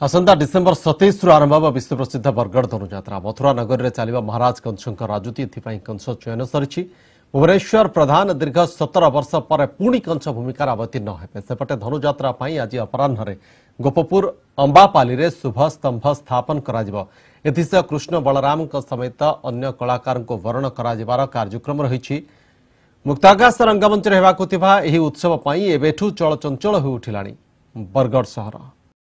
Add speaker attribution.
Speaker 1: ଆସନ୍ତା ଡିସେମ୍ବର ସତେଇଶରୁ ଆରମ୍ଭ ହେବ ବିଶ୍ୱ ପ୍ରସିଦ୍ଧ ବରଗଡ଼ ଧନୁଯାତ୍ରା ମଥୁରା ନଗରୀରେ ଚାଲିବ ମହାରାଜ କଂସଙ୍କ ରାଜୁତି ଏଥିପାଇଁ କଂସ ଚୟନ ସରିଛି ଭୁବନେଶ୍ୱର ପ୍ରଧାନ ଦୀର୍ଘ ସତର ବର୍ଷ ପରେ ପୁଣି କଂସ ଭୂମିକାରେ ଅବତୀର୍ଣ୍ଣ ହେବେ ସେପଟେ ଧନୁଯାତ୍ରା ପାଇଁ ଆଜି ଅପରାହ୍ନରେ ଗୋପପୁର ଅମ୍ବାପାଲିରେ ଶୁଭସ୍ତମ୍ଭ ସ୍ଥାପନ କରାଯିବ ଏଥିସହ କୃଷ୍ଣ ବଳରାମଙ୍କ ସମେତ ଅନ୍ୟ କଳାକାରଙ୍କୁ ବରଣ କରାଯିବାର କାର୍ଯ୍ୟକ୍ରମ ରହିଛି ମୁକ୍ତାକାଶ ରଙ୍ଗମଞ୍ଚରେ ହେବାକୁ ଥିବା ଏହି ଉତ୍ସବ ପାଇଁ ଏବେଠୁ ଚଳଚଞ୍ଚଳ ହୋଇ ଉଠିଲାଣି ବରଗଡ଼ ସହର